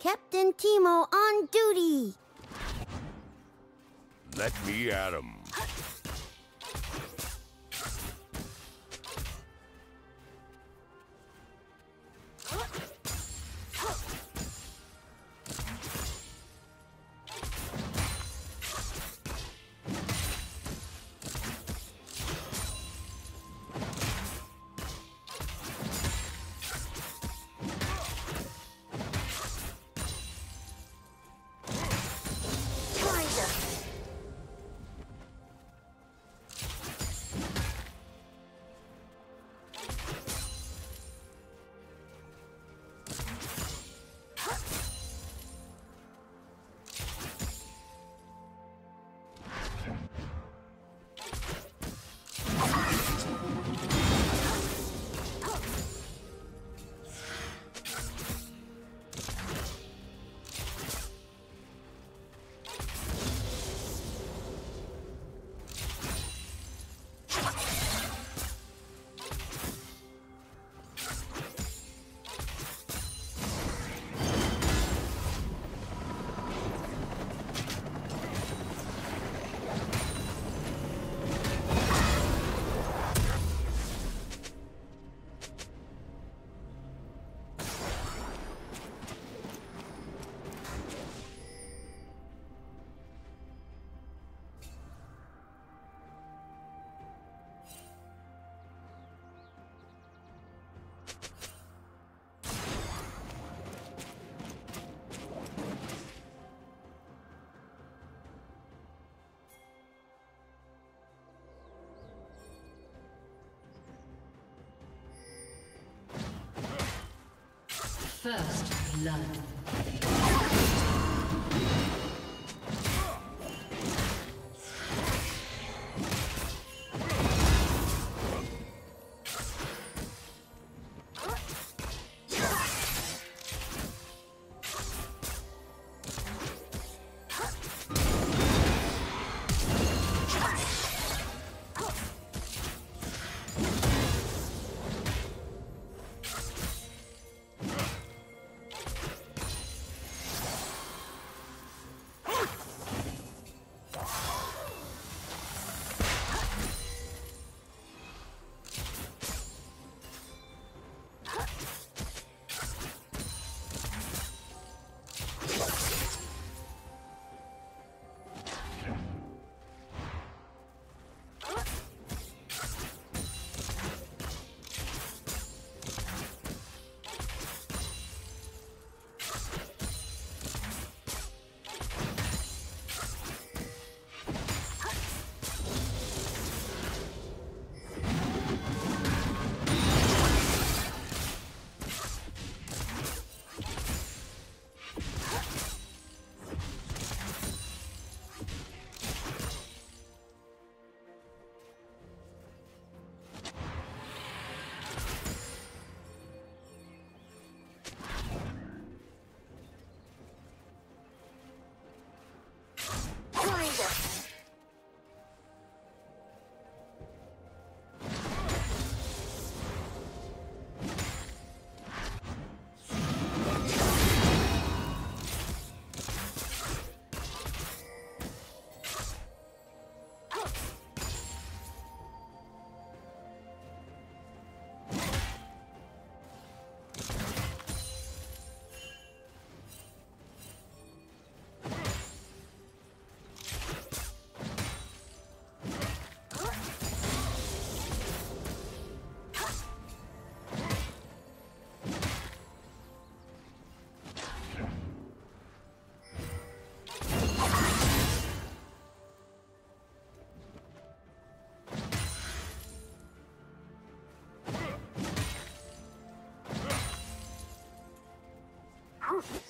Captain Teemo on duty. Let me at him. First blood. Oof.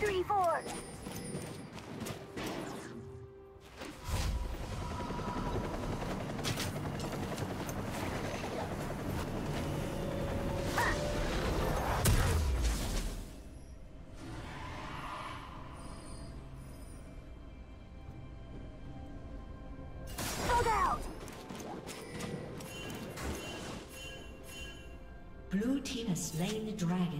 three, four. Blue team has slain the dragon.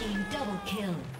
Team double kill.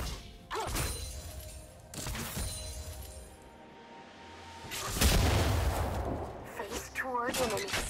너무.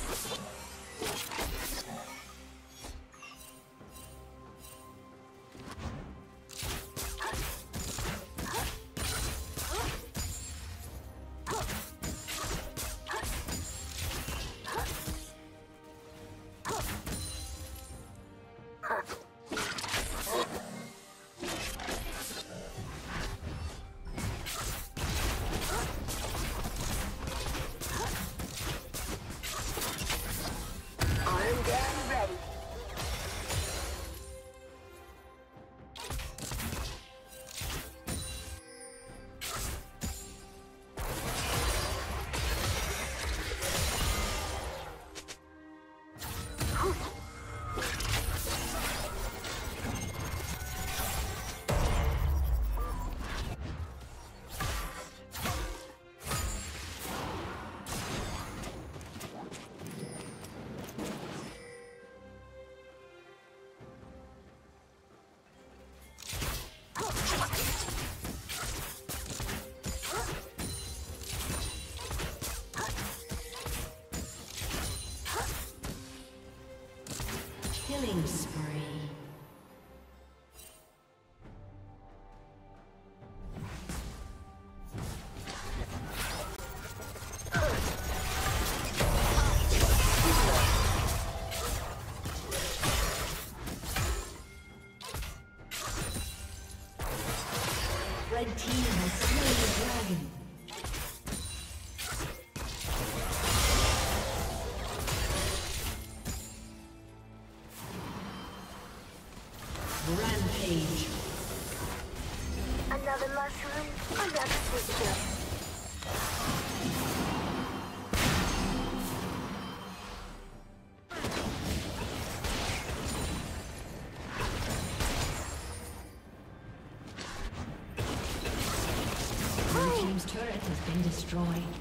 Killing been destroyed.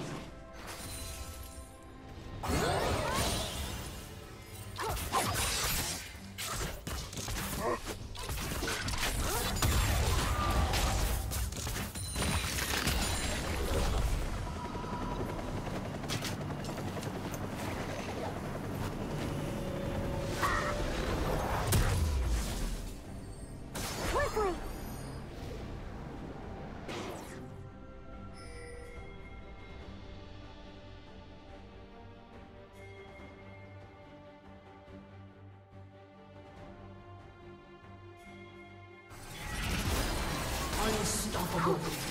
Unstoppable.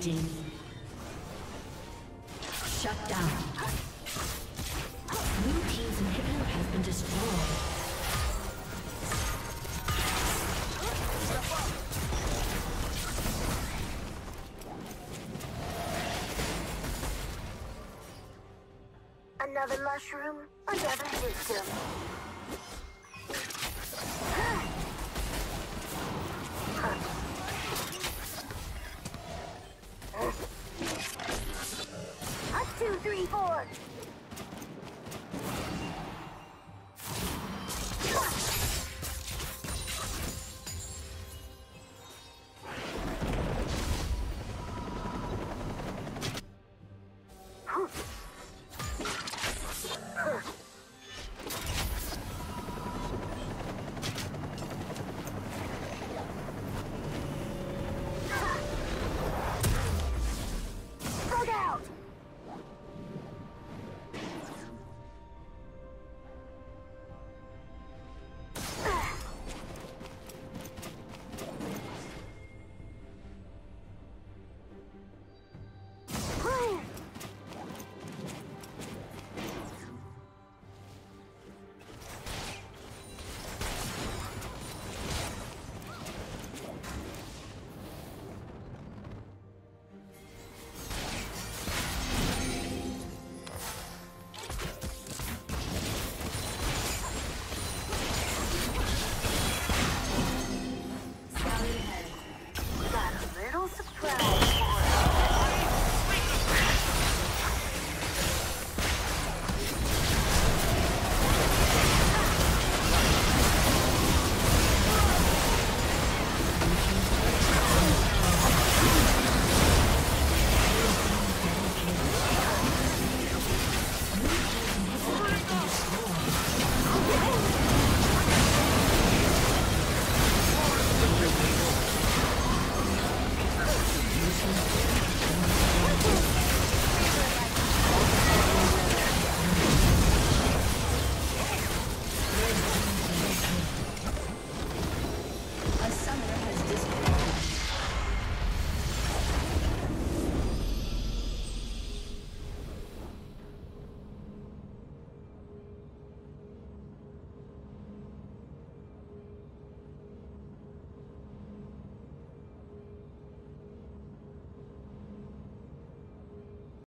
Dominating. Shut down. Blue team's inhibitor has been destroyed. Another mushroom,